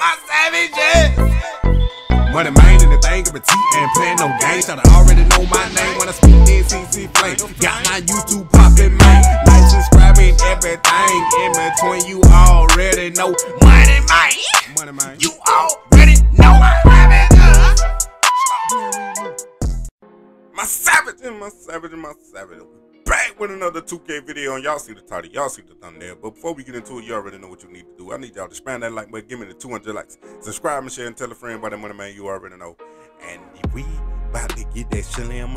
my savages. Money man in the thing of a T and playing no games. Should already know my name when I speak NCC flame. Got my YouTube poppin', man. Like, subscribing, everything in between. You already know. Money man. Money man. You already know. My savage and my savage and my savage. With another 2K video, and y'all see the title, y'all see the thumbnail. But before we get into it, you already know what you need to do. I need y'all to spam that like button, give me the 200 likes, subscribe and share, and tell a friend about that money man. You already know. And we about to get that Slim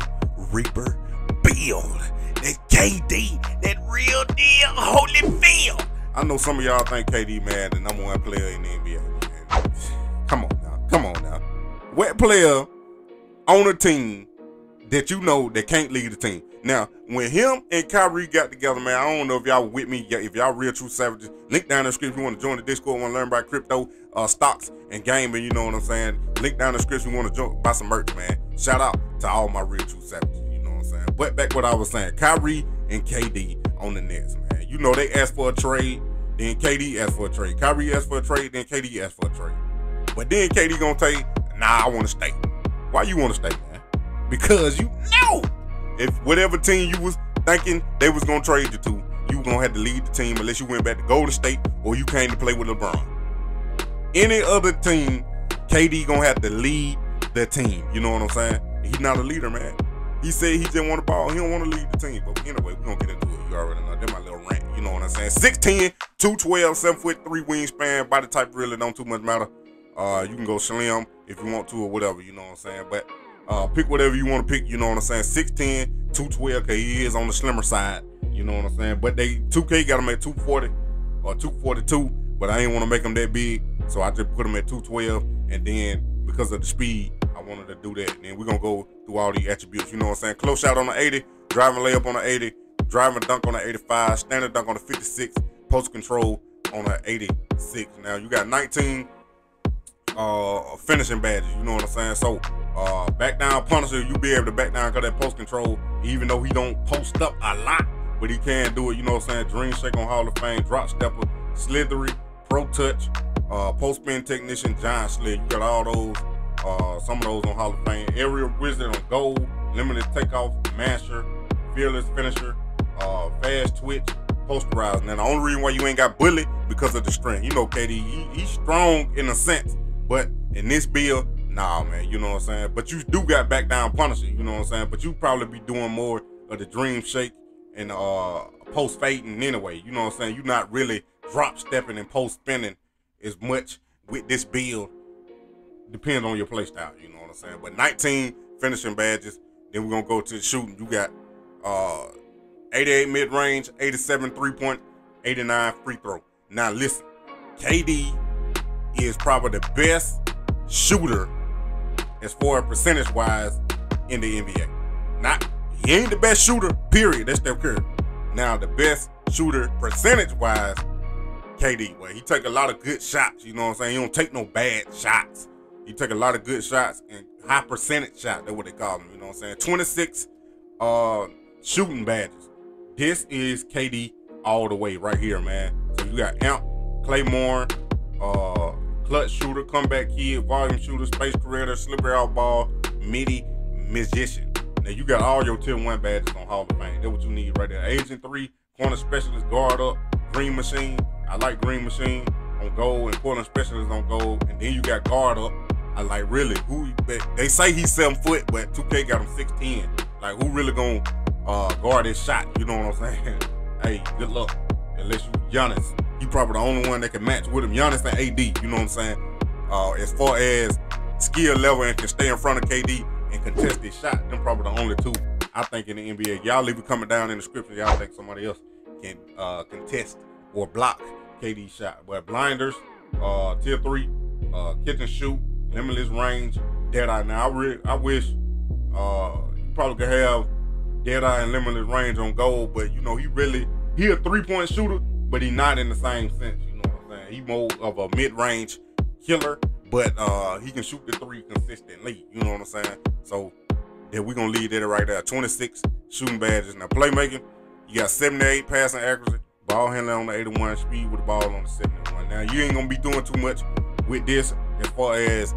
Reaper build, that KD, that real deal Holyfield. I know some of y'all think KD man the number one player in the NBA. Man. Come on now, come on now. What player on a team that you know that can't lead the team. Now, when him and Kyrie got together, man, I don't know if y'all with me, if y'all real true savages. Link down in the description if you want to join the Discord, want to learn about crypto, uh, stocks, and gaming. You know what I'm saying? Link down in the description if you want to join, buy some merch, man. Shout out to all my real true savages. You know what I'm saying? But back what I was saying, Kyrie and KD on the Nets, man. You know they asked for a trade, then KD asked for a trade. Kyrie asked for a trade, then KD asked for a trade. But then KD gonna you, nah, I want to stay. Why you want to stay, man? Because you know if whatever team you was thinking they was gonna trade you to, you were gonna have to lead the team unless you went back to Golden State or you came to play with LeBron. Any other team, KD gonna have to lead the team. You know what I'm saying? He's not a leader, man. He said he didn't want the ball. He don't want to lead the team. But anyway, we're gonna get into it. You already know. That's my little rant. You know what I'm saying? 6'10, 212, 7 foot 3 wingspan. Body type really don't too much matter. Uh, you can go slim if you want to or whatever, you know what I'm saying? But uh, pick whatever you want to pick, you know what I'm saying? 6'10, 212, because he is on the slimmer side, you know what I'm saying? But they 2K got him at 240 or 242, but I didn't want to make him that big, so I just put him at 212. And then because of the speed, I wanted to do that. And then we're going to go through all the attributes, you know what I'm saying? Close shot on the 80, driving layup on the 80, driving dunk on the 85, standard dunk on the 56, post control on the 86. Now you got 19 uh, finishing badges, you know what I'm saying? So uh, back down Punisher, you be able to back down because that post control, even though he don't post up a lot, but he can do it, you know what I'm saying? Dream Shake on Hall of Fame, Drop Stepper, Slithery, Pro Touch, uh, Post Spin Technician, Giant Slayer. You got all those, uh, some of those on Hall of Fame. Aerial Wizard on Gold, Limited Takeoff, Masher, Fearless Finisher, uh, Fast Twitch, Posterize. Now, the only reason why you ain't got Bullet because of the strength. You know, KD, he, he's strong in a sense, but in this build, nah, man, you know what I'm saying? But you do got back down Punisher, you know what I'm saying? But you probably be doing more of the dream shake and uh post fading anyway. You know what I'm saying? You're not really drop stepping and post spinning as much with this build. Depends on your play style, you know what I'm saying? But 19 finishing badges. Then we're gonna go to the shooting. You got uh 88 mid range, 87 three point, 89 free throw. Now listen, KD is probably the best shooter as far as percentage wise in the NBA. Not he ain't the best shooter, period. That's Steph Curry. Now the best shooter percentage wise, KD. Well, he take a lot of good shots. You know what I'm saying? He don't take no bad shots. He take a lot of good shots and high percentage shot. That's what they call him. You know what I'm saying? 26 uh shooting badges. This is KD all the way right here, man. So you got Amp, Claymore, uh, clutch shooter, comeback kid, volume shooter, space creator, slippery out ball, Middy Magician. Now you got all your tier one badges on Hall of Fame. That's what you need right there. Agent three, corner specialist, guard up, green machine. I like green machine on gold and corner specialist on gold. And then you got guard up. I like really who they say he's seven foot, but 2K got him 6'10. Like who really gonna uh, guard his shot? You know what I'm saying? hey, good luck. Unless you Giannis. You probably the only one that can match with him. Giannis and AD, you know what I'm saying? Uh, as far as skill level and can stay in front of KD and contest his shot, them probably the only two I think in the NBA. Y'all leave it coming down in the scripture. Y'all think somebody else can uh, contest or block KD shot. But blinders, uh, tier three, uh, kitchen shoot, limitless range, dead eye. Now I re- I wish uh, you probably could have dead eye and limitless range on gold, but you know he really he a three point shooter, but he not in the same sense. You know what I'm saying? He more of a mid range killer, but uh, he can shoot the three consistently. You know what I'm saying? So yeah, we're gonna leave that right there. 26 shooting badges. Now playmaking, you got 78 passing accuracy, ball handling on the 81, speed with the ball on the 71. Now you ain't gonna be doing too much with this as far as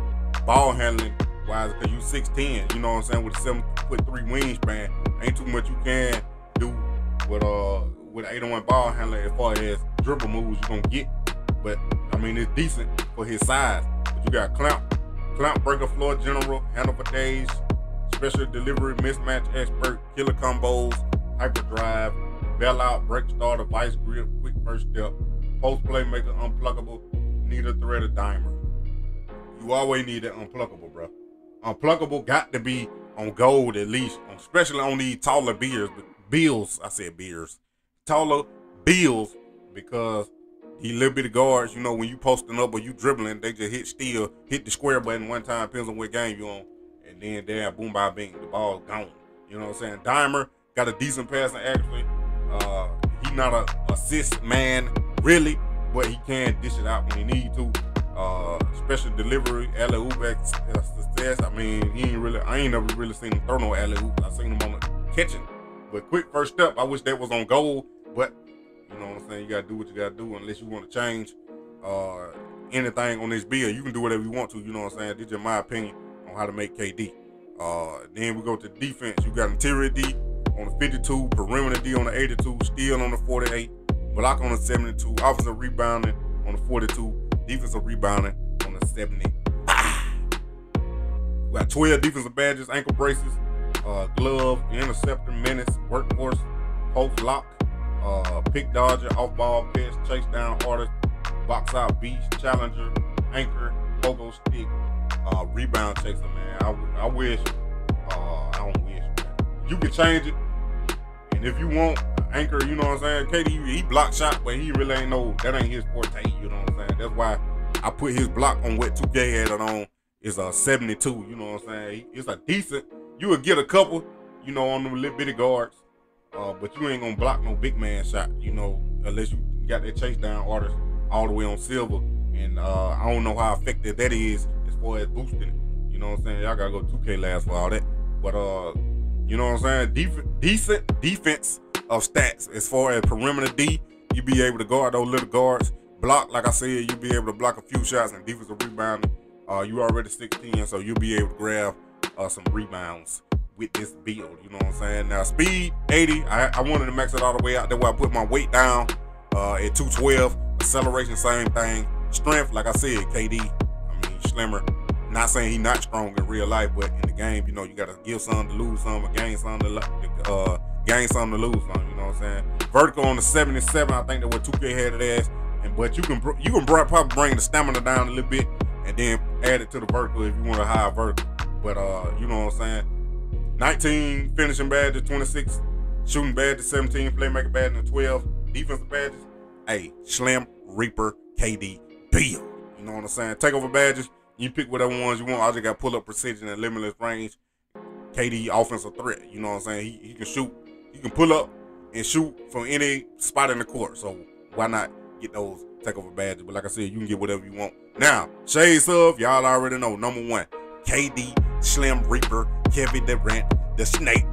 ball handling wise, because you 6'10, you know what I'm saying, with a seven foot three wingspan. Ain't too much you can do with uh with an 8 1 ball handler as far as dribble moves you're gonna get. But I mean it's decent for his size. But you got clamp, clamp breaker floor general, handle for days, special delivery, mismatch expert, killer combos, hyper drive, bail out, break starter, vice grip, quick first step, post playmaker, unpluckable, need a thread of dimer. You always need that unpluckable, bro. Unpluckable got to be on gold at least, especially on these taller beers, bills. I said beers, taller bills because he little bit of guards, you know, when you posting up or you dribbling, they just hit steal, hit the square button one time, depends on what game you on and then damn, boom, by bing, the ball's gone. You know what I'm saying? Dimer got a decent passing accuracy. Uh, he not a assist man really, but he can dish it out when he need to. Uh, special delivery, alley oop success. I mean, he ain't really. I ain't never really seen him throw no alley. I seen him on the catching, but quick first step. I wish that was on goal, but you know what I'm saying. You gotta do what you gotta do unless you want to change uh, anything on this bill. You can do whatever you want to. You know what I'm saying. This is my opinion on how to make KD. Uh, then we go to defense. You got interior D on the 52, perimeter D on the 82, steal on the 48, block on the 72, offensive rebounding on the 42, defensive rebounding on the 70. We got 12 defensive badges, ankle braces, uh, glove, interceptor, menace, workhorse, post lock, uh, pick dodger, off ball pest, chase down artist, box out beast, challenger, anchor, pogo stick, uh, rebound chaser, man. I, I wish, uh, I don't wish, man. You can change it. And if you want anchor, you know what I'm saying? KD, he block shot, but he really ain't no, that ain't his forte, you know what I'm saying? That's why I put his block on what 2K had it on is a 72, you know what I'm saying? It's a decent, you would get a couple, you know, on them little bitty guards. Uh, but you ain't gonna block no big man shot, you know, unless you got that chase down artist all the way on silver. And uh, I don't know how effective that is as far as boosting. You know what I'm saying? Y'all gotta go 2K last for all that. But uh, you know what I'm saying? Def- decent defense of stats as far as perimeter D. You be able to guard those little guards. Block, like I said, you be able to block a few shots and defensive rebounding. Uh, you already 16, so you'll be able to grab uh, some rebounds with this build. You know what I'm saying? Now speed 80. I, I wanted to max it all the way out. That's why I put my weight down uh, at 212. Acceleration, same thing. Strength, like I said, KD I mean, slimmer. Not saying he not strong in real life, but in the game, you know, you gotta give some to lose some, or gain some to uh, gain some to lose some. You know what I'm saying? Vertical on the 77, I think that what 2K had it as, and but you can you can probably bring the stamina down a little bit, and then add it to the vertical if you want a high vertical. But uh, you know what I'm saying? 19 finishing badges, 26 shooting badges, 17 playmaker badges, and 12 defensive badges. Hey, Slim Reaper KD Bill. You know what I'm saying? Takeover badges. You pick whatever ones you want. I just got pull up precision and limitless range. KD offensive threat. You know what I'm saying? He, he can shoot. He can pull up and shoot from any spot in the court. So why not get those takeover badges? But like I said, you can get whatever you want. Now, shades of y'all already know. Number one, KD, Slim Reaper, Kevin Durant, the Snake,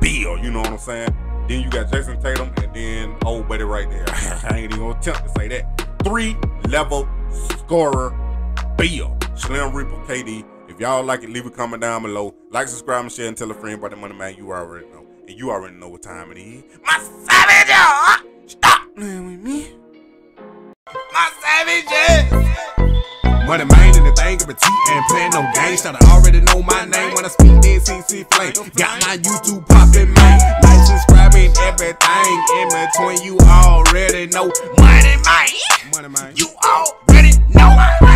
Bill. You know what I'm saying? Then you got Jayson Tatum, and then old buddy right there. I ain't even gonna attempt to say that. Three level scorer, Bill. Slim Reaper KD. If y'all like it, leave a comment down below. Like, subscribe, and share, and tell a friend about the money man. You already know. And you already know what time it is. My savage, y'all! Stop playing with me. My savage, Money main in the thing, of a T and playing no games. Shotta already know my name when I speak in CC Flame. Got my YouTube popping, man. Like, subscribing, everything in between. You already know. Money main. Money main. You already know.